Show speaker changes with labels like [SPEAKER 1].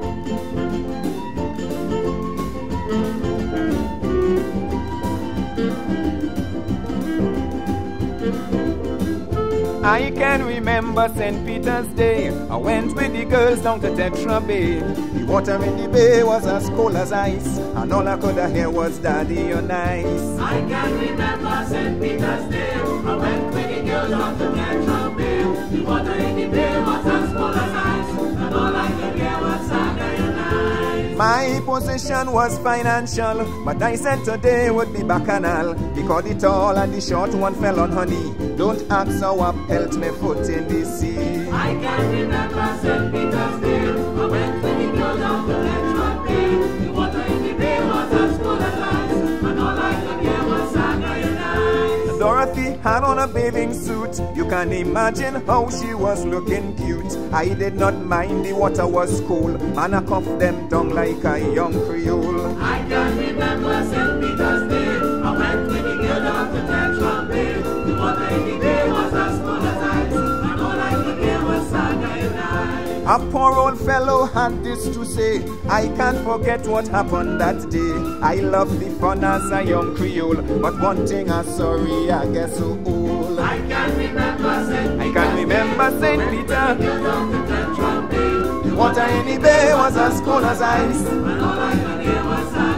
[SPEAKER 1] I can remember St. Peter's Day. I went with the girls down to Tetra Bay. The water in the bay was as cold as ice, and all I could hear was Daddy, you're nice.
[SPEAKER 2] I can remember St. Peter's Day. I went with the girls down to Tetra Bay. The water
[SPEAKER 1] My position was financial, but I said today would be bacchanal. Because the tall and the short one fell on honey. Don't ask how I pelt my foot in the sea.
[SPEAKER 2] I can remember
[SPEAKER 1] Dorothy had on a bathing suit. You can imagine how she was looking cute. I did not mind the water was cool, and I cuffed them down like a young Creole. A poor old fellow had this to say I can't forget what happened that day. I love the fun as a young Creole But one thing I'm sorry, I get so old oh, oh.
[SPEAKER 2] I can't remember St.
[SPEAKER 1] I can't remember St. Peter.
[SPEAKER 2] Girl down to
[SPEAKER 1] The water in the bay was as cold as ice.
[SPEAKER 2] And all I